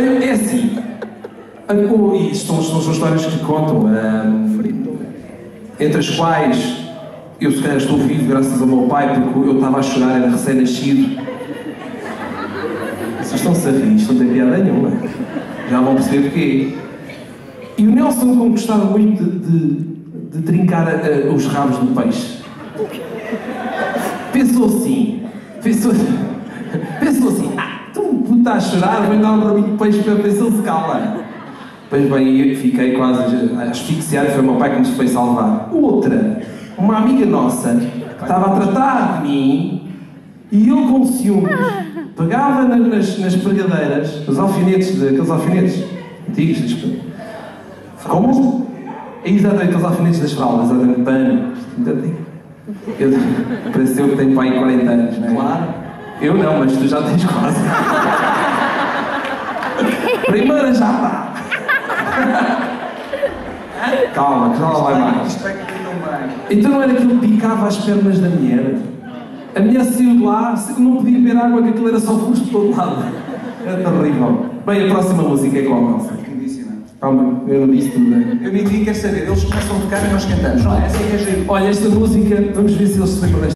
é assim. E são, são, são histórias que contam, um, entre as quais eu se calhar estou vivo graças ao meu pai, porque eu estava a chorar, era recém-nascido. Vocês estão-se a rir, isto não tem piada nenhuma. Já vão perceber porquê. E o Nelson como gostava muito de, de, de trincar uh, os rabos do peixe. Pensou assim, pensou, pensou está a chorar, vem dar um rabinho de peixe para ver se ele se cala. Pois bem, eu fiquei quase asfixiado, foi o meu pai que nos foi salvar. Outra, uma amiga nossa, que estava a tratar de mim, e ele com ciúmes, pegava nas, nas pregadeiras, os alfinetes, aqueles alfinetes antigos, como? Exatamente, aqueles alfinetes das fraldas, exatamente, pano. Eu, parece eu que tenho pai 40 anos, não é? Claro. Eu não, mas tu já tens quase. Primeira já está. Calma, que já lá vai mais. Então não era que ele picava as pernas da mulher? A mulher saiu de lá, não podia beber água, que aquilo era só fusto de todo lado. Era terrível. Bem, a próxima música é qual? Calma, eu não disse tudo. Né? Eu nem quer saber, eles começam a tocar e nós cantamos, não é? Essa é que é giro. Olha, esta música, vamos ver se eles se lembram desta.